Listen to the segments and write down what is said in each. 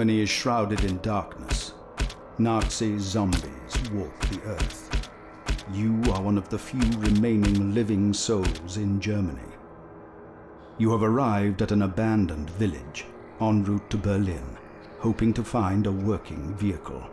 Germany is shrouded in darkness. Nazi zombies walk the earth. You are one of the few remaining living souls in Germany. You have arrived at an abandoned village en route to Berlin, hoping to find a working vehicle.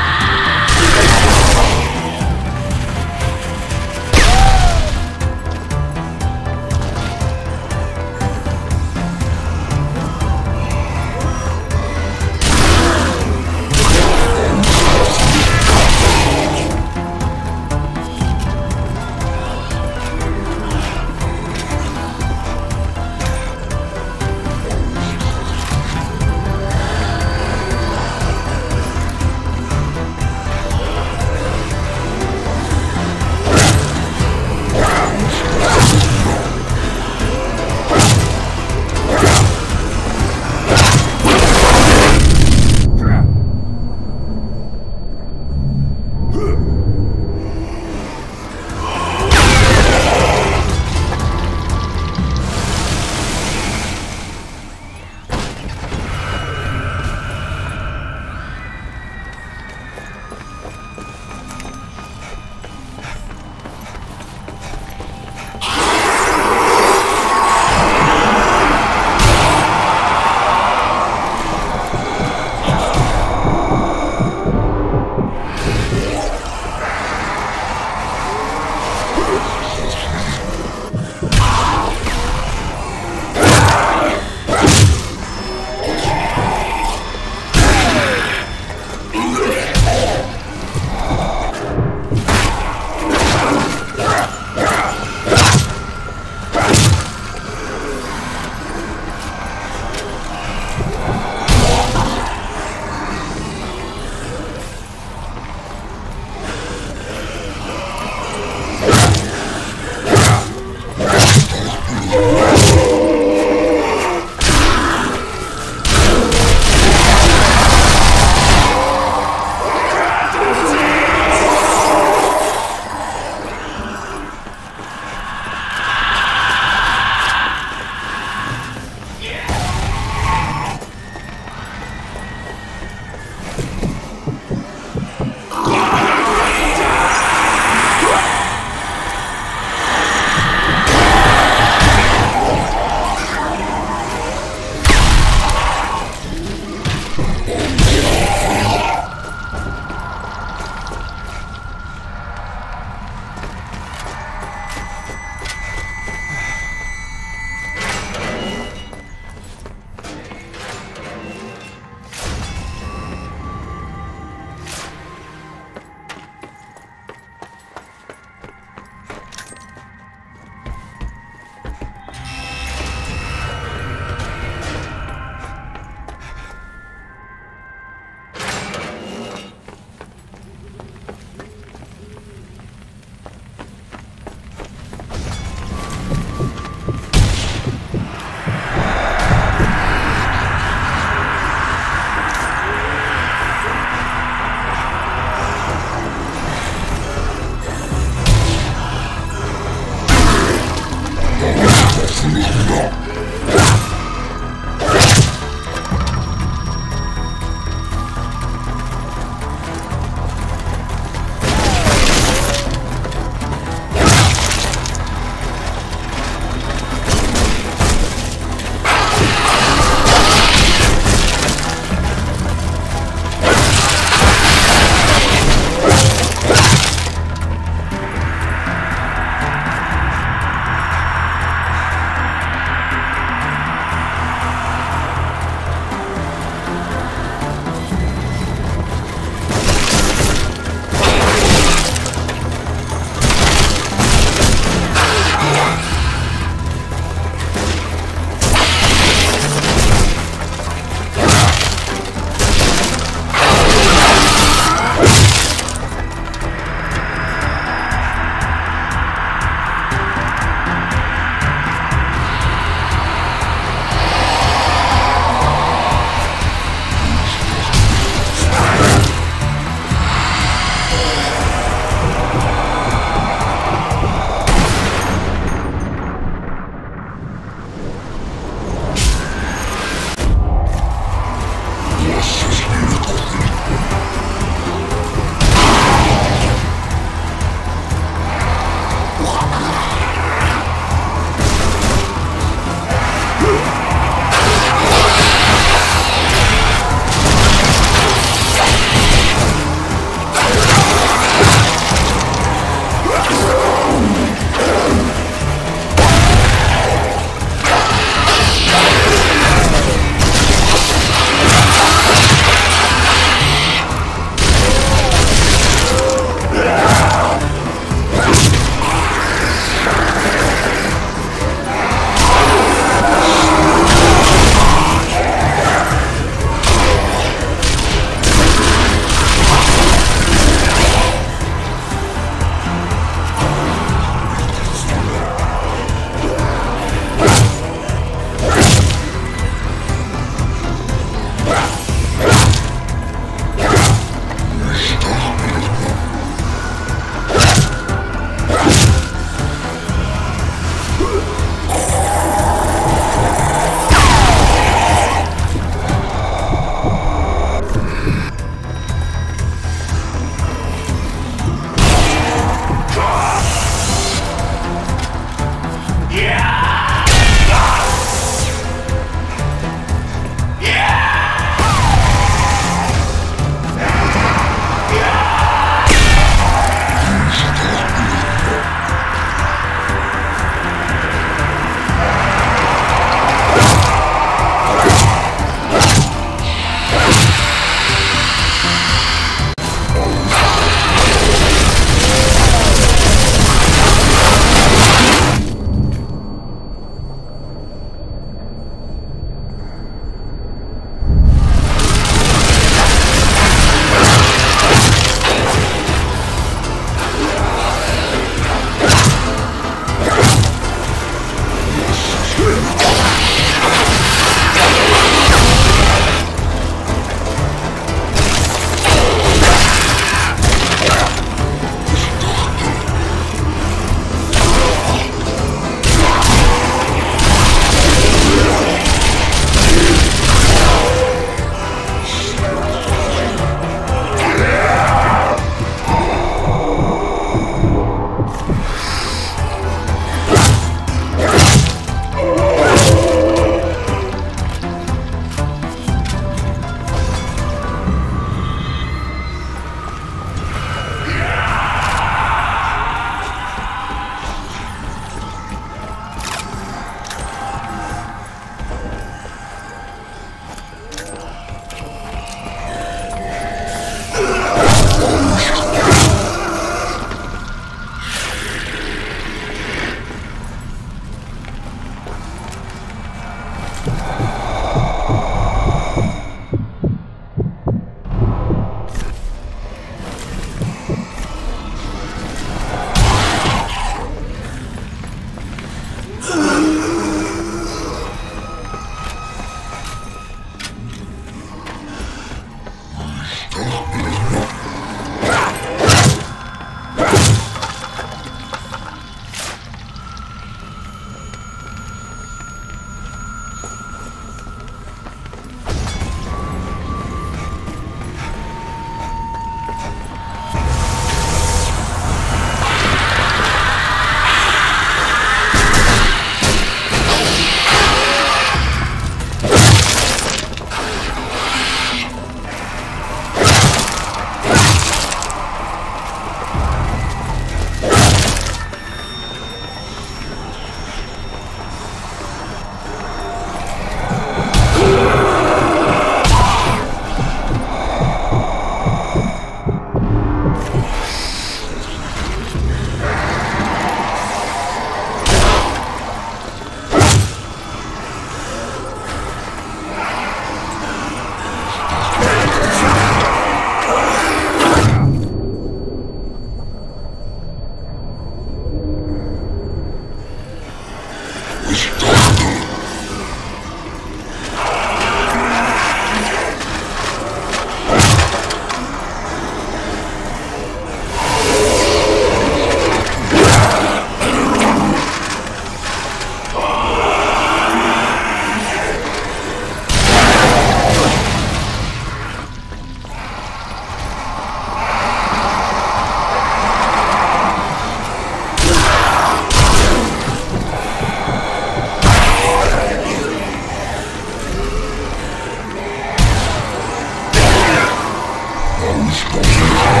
Stop.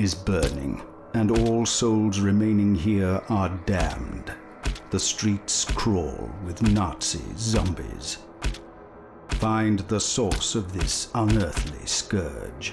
Is burning, and all souls remaining here are damned. The streets crawl with Nazi zombies. Find the source of this unearthly scourge.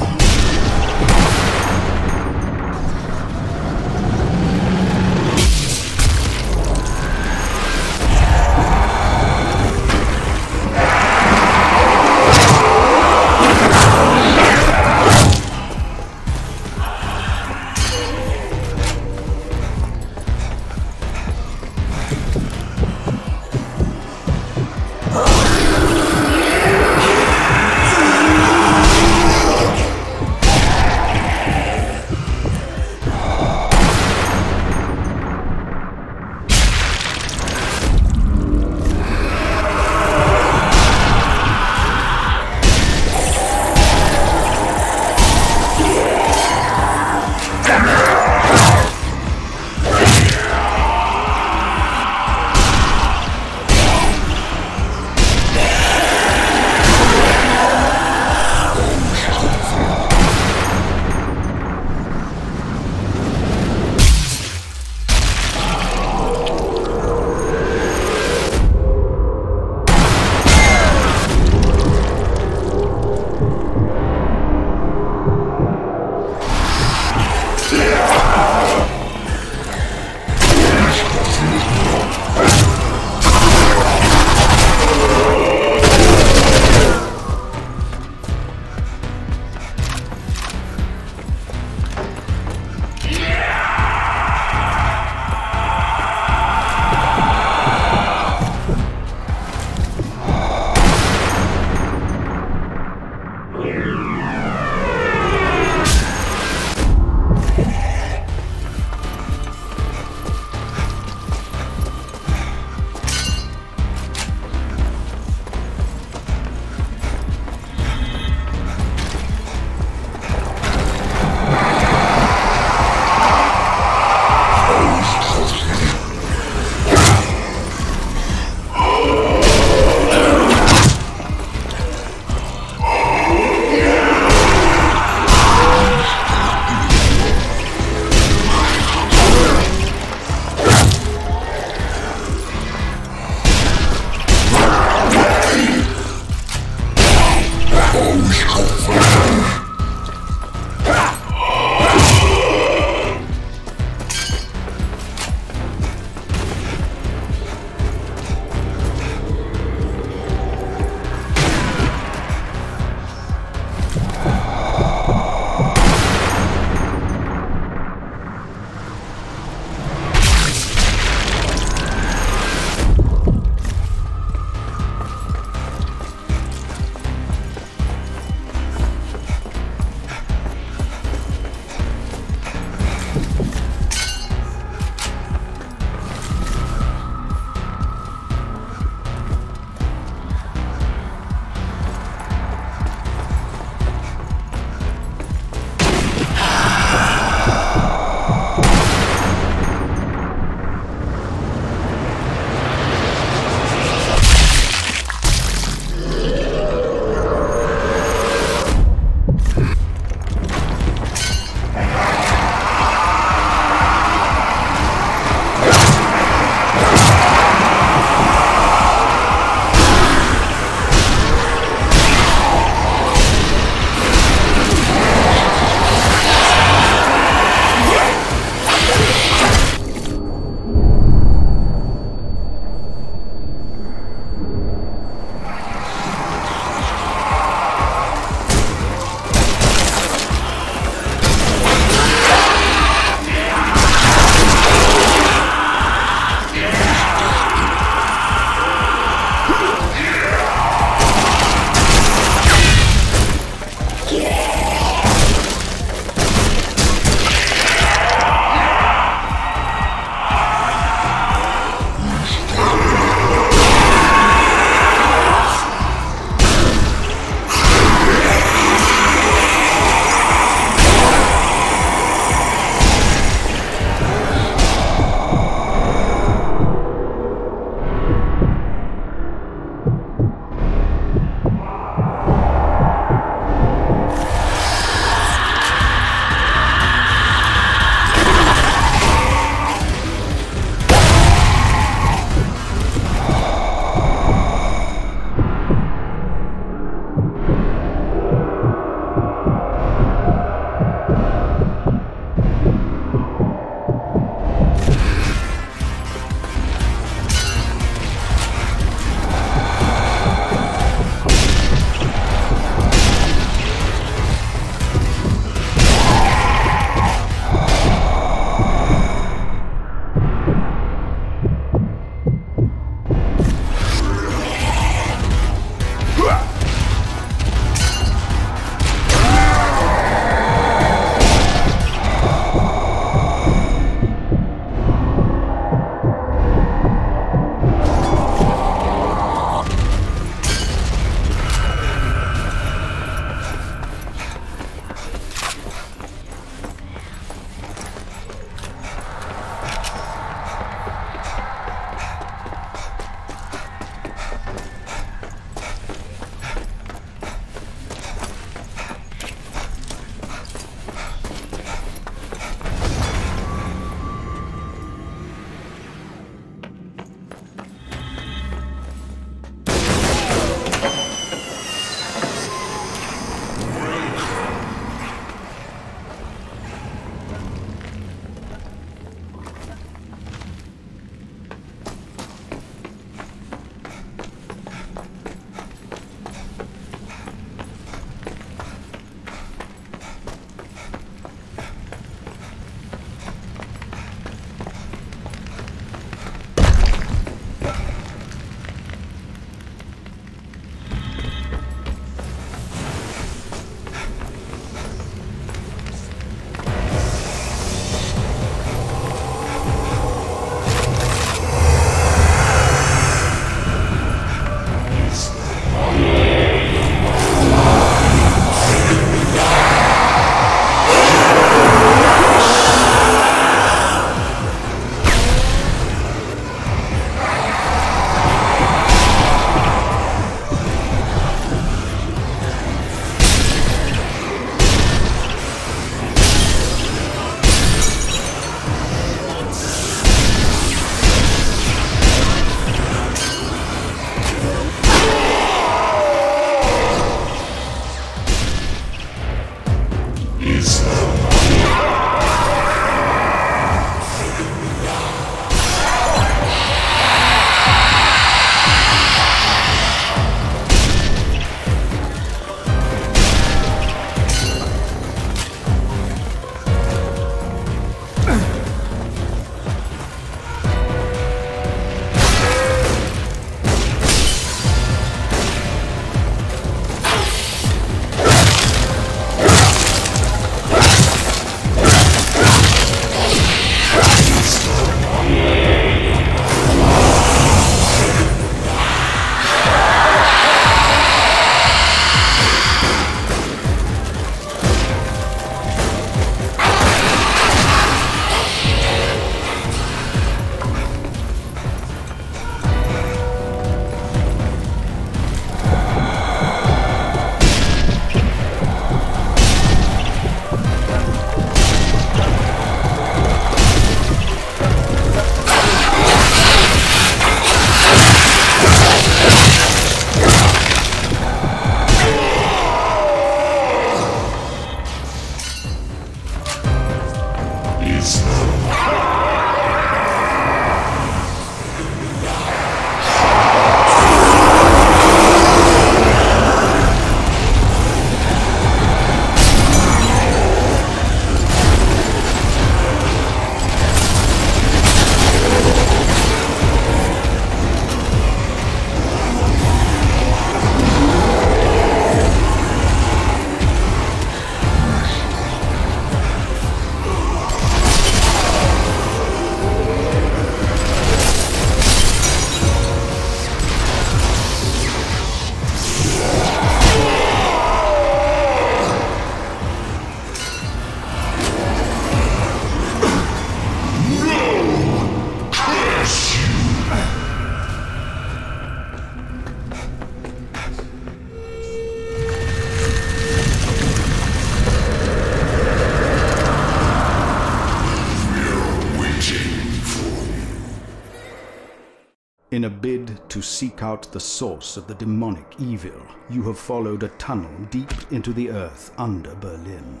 To seek out the source of the demonic evil, you have followed a tunnel deep into the earth under Berlin.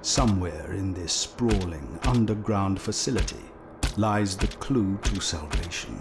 Somewhere in this sprawling underground facility lies the clue to salvation.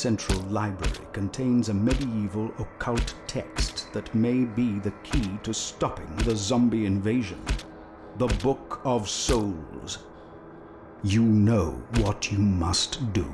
Central Library contains a medieval occult text that may be the key to stopping the zombie invasion. The Book of Souls. You know what you must do.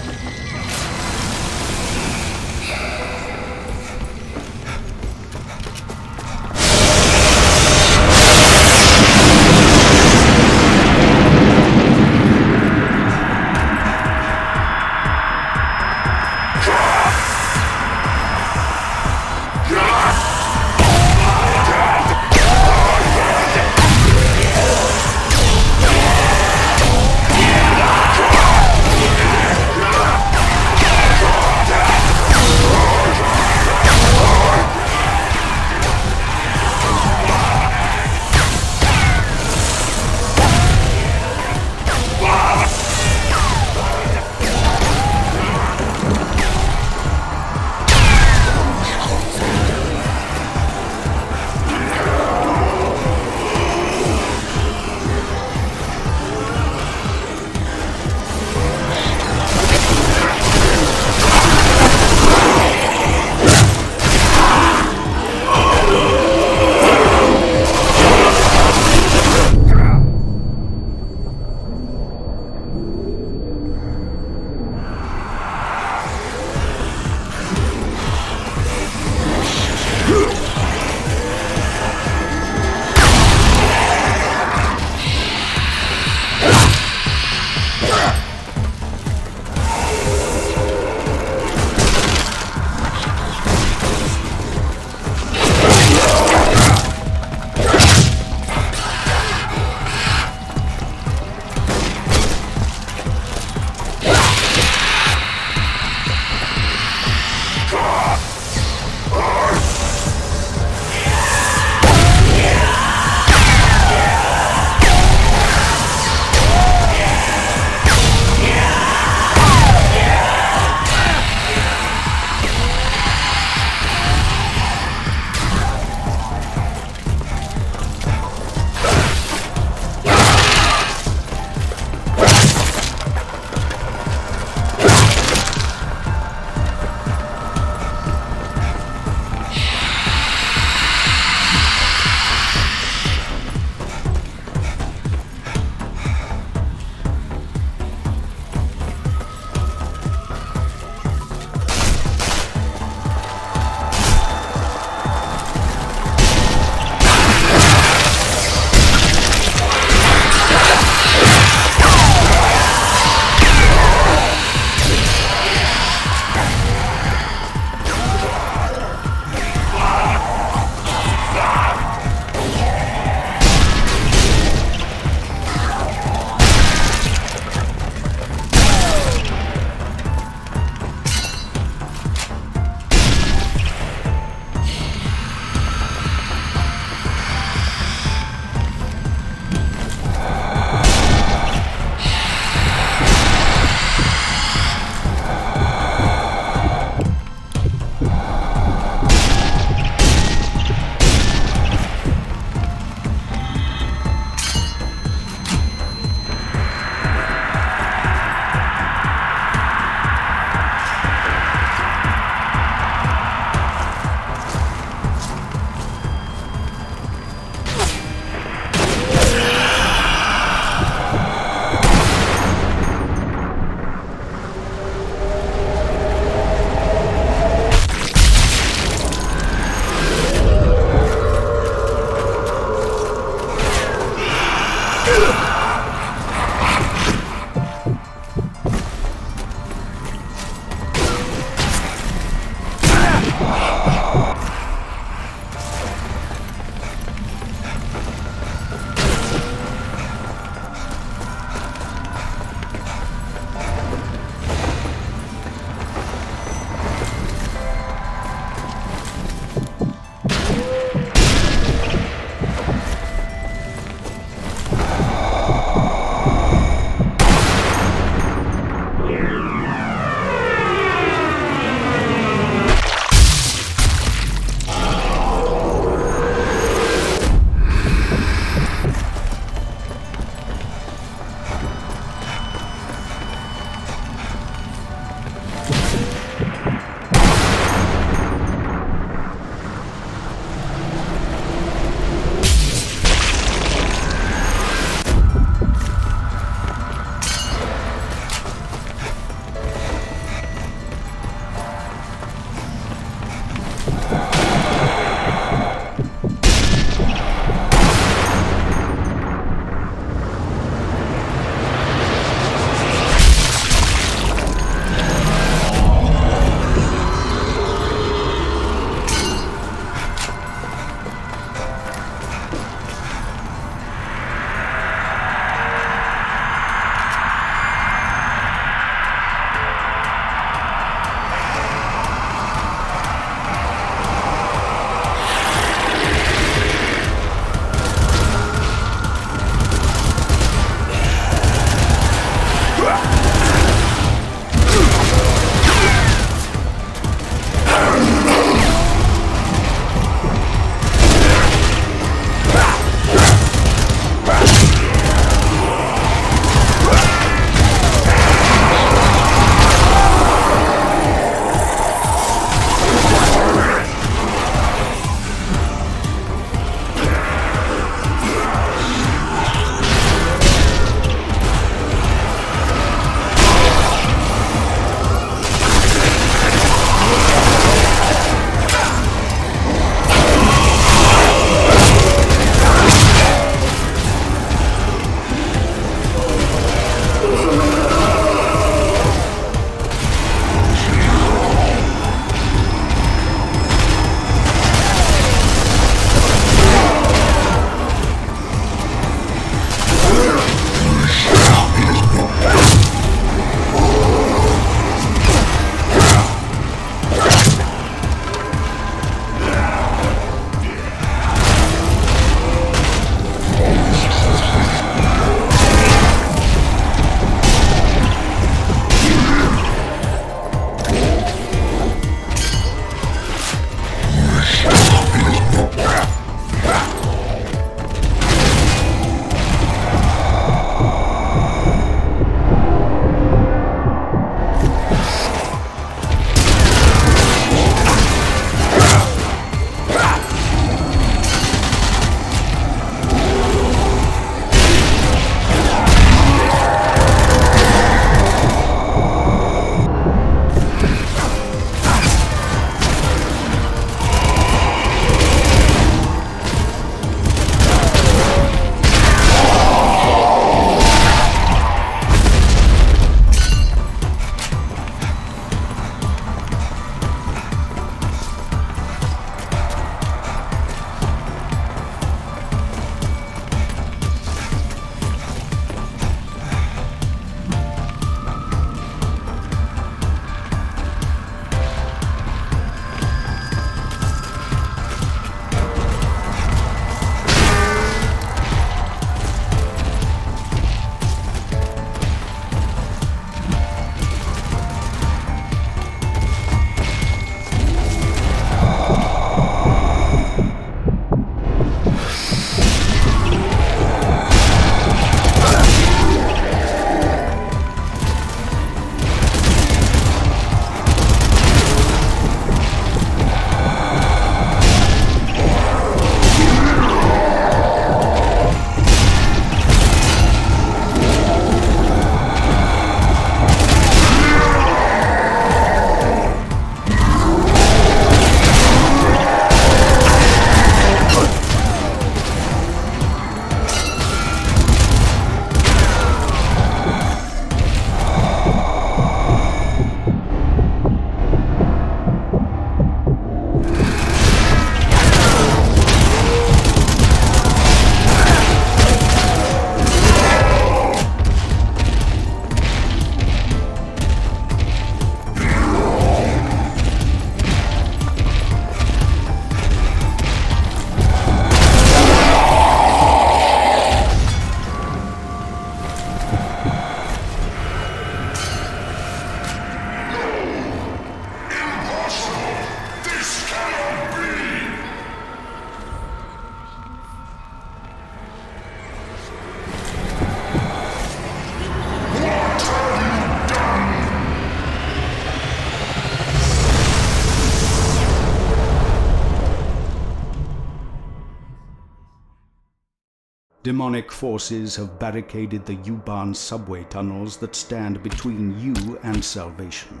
Forces have barricaded the U-Bahn subway tunnels that stand between you and salvation.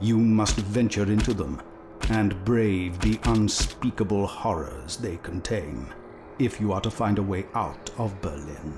You must venture into them and brave the unspeakable horrors they contain if you are to find a way out of Berlin.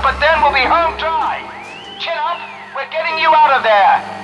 But then we'll be home dry. Chin up, we're getting you out of there.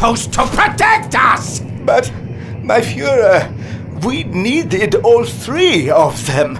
Supposed to protect us! But, my Fuhrer, we needed all three of them.